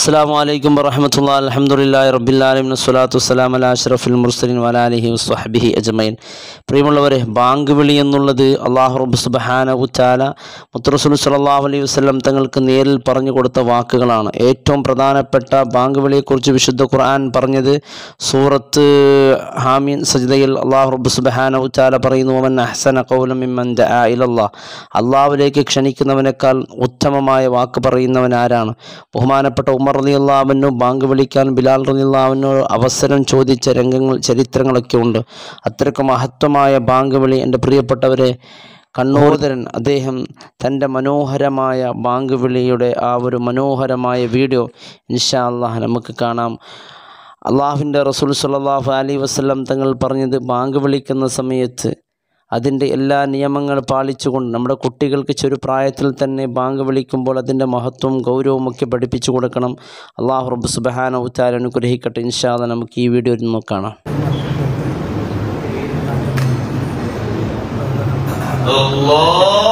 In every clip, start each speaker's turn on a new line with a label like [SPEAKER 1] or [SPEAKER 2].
[SPEAKER 1] അസ്സാം വലൈക്കും വറഹമത്തുള്ള അലഹമുല്ലാ റബ്ബില്ലാലിമിൻ സ്വലാത്തു വസ്സലാം അല അഷ്റഫുൽ മുർസലിൻ വലാലിഹി വസ്വഹബിഹി അജ്മൈൻ പ്രിയമുള്ളവരെ ബാങ്ക് വിളി എന്നുള്ളത് അള്ളാഹു റബ്ബ് സുബഹാന ഉച്ചാല മുത്തറസുൽ സലാഹു അലൈഹി വസ്ലം തങ്ങൾക്ക് നേരിൽ പറഞ്ഞു കൊടുത്ത വാക്കുകളാണ്. ഏറ്റവും പ്രധാനപ്പെട്ട ബാങ്ക് വിളിയെക്കുറിച്ച് വിശുദ്ധ ഖുർആൻ പറഞ്ഞത് സൂറത്ത് ഹാമീൻ സജിതയിൽ അള്ളാഹു റബ്ബ് സുബഹാന ഉച്ചാല പറയുന്നു അവൻ അഹ്സന കൗലമിമ്മൻ ഇലല്ലാ. അള്ളാഹുവിലേക്ക് ക്ഷണിക്കുന്നവനേക്കാൾ ഉത്തമമായ വാക്ക് പറയുന്നവൻ ആരാണ്? ബഹുമാനപ്പെട്ട ഉമർ റലി അള്ളാഹുവിനു ബാങ്ക് വിളിക്കാൻ ബിലാൽ റലി അവസരം ചോദിച്ച രംഗങ്ങൾ ചരിത്രങ്ങളൊക്കെ ഉണ്ട്. അത്രയ്ക്ക് മഹത്വമായ ബാങ്ക് വിളി എന്റെ പ്രിയപ്പെട്ടവരെ കണ്ണൂർധരൻ അദ്ദേഹം തന്റെ മനോഹരമായ ബാങ്ക് വിളിയുടെ ആ ഒരു മനോഹരമായ വീഡിയോ ഇൻഷാ അള്ളാഹ് നമുക്ക് കാണാം. അള്ളാഹുവിന്റെ റസൂൽ സല്ലാഹു അലൈ വസ്ലം തങ്ങൾ പറഞ്ഞത് ബാങ്ക് വിളിക്കുന്ന സമയത്ത് അതിന്റെ എല്ലാ നിയമങ്ങൾ പാലിച്ചുകൊണ്ട് നമ്മുടെ കുട്ടികൾക്ക് ചെറുപ്രായത്തിൽ തന്നെ ബാങ്ക് വിളിക്കുമ്പോൾ അതിന്റെ മഹത്വവും ഗൗരവവും ഒക്കെ പഠിപ്പിച്ചു കൊടുക്കണം. അള്ളാഹു റബ്ബ് സുബഹാന ഉത്താര അനുഗ്രഹിക്കട്ടെ. ഇൻഷാദ നമുക്ക് ഈ വീഡിയോ ഒന്ന് കാണാം
[SPEAKER 2] Allah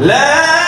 [SPEAKER 2] لا